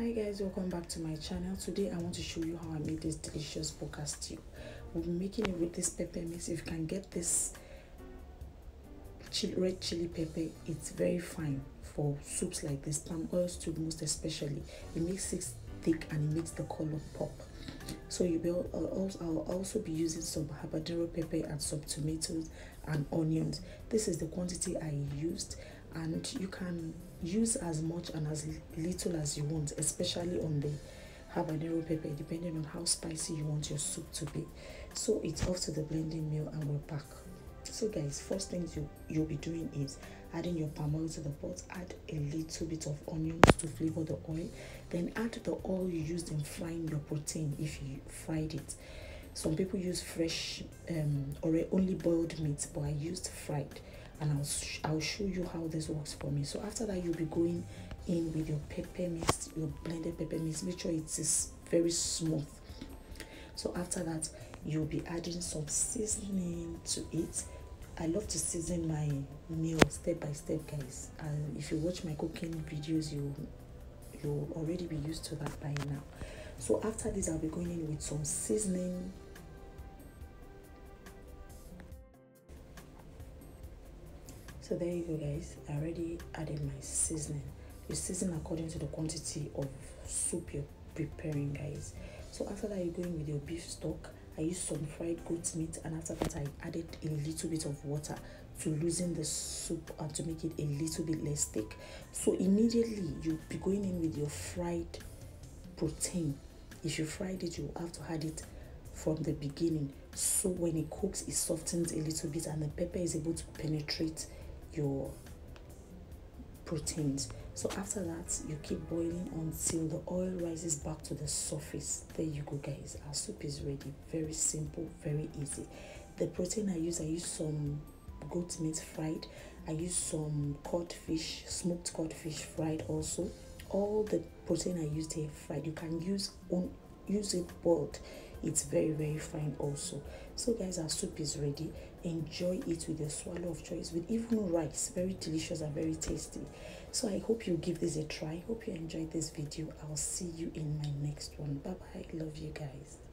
hi guys welcome back to my channel. Today i want to show you how i made this delicious buka stew. We'll be making it with this pepper mix. If you can get this red chili pepper it's very fine for soups like this. Palm oil stew most especially. It makes it thick and it makes the color pop. So you will uh, also i'll also be using some habanero pepper and some tomatoes and onions. This is the quantity i used and you can use as much and as little as you want especially on the habanero pepper depending on how spicy you want your soup to be. So it's off to the blending mill and we're back so guys first things you you'll be doing is adding your palm oil to the pot add a little bit of onions to flavor the oil then add the oil you used in frying your protein if you fried it some people use fresh um, or only boiled meat but i used fried and I'll, sh I'll show you how this works for me. So after that, you'll be going in with your pepper mix, your blended pepper mix. Make sure it is very smooth. So after that, you'll be adding some seasoning to it. I love to season my meal step by step, guys. And if you watch my cooking videos, you you'll already be used to that by now. So after this, I'll be going in with some seasoning so there you go guys i already added my seasoning you season according to the quantity of soup you're preparing guys so after that you're going with your beef stock i used some fried goat meat and after that i added a little bit of water to loosen the soup and to make it a little bit less thick. So immediately you'll be going in with your fried protein. If you fried it you have to add it from the beginning. So when it cooks it softens a little bit and the pepper is able to penetrate your proteins. So after that you keep boiling until the oil rises back to the surface. There you go guys. Our soup is ready. Very simple very easy. The protein i use i use some goat meat fried. I use some cod fish smoked cod fish fried also. All the protein i used here fried. You can use on use it boiled it's very very fine also. So guys our soup is ready. Enjoy it with your swallow of choice with even rice very delicious and very tasty. So i hope you give this a try. Hope you enjoyed this video. I'll see you in my next one. Bye bye love you guys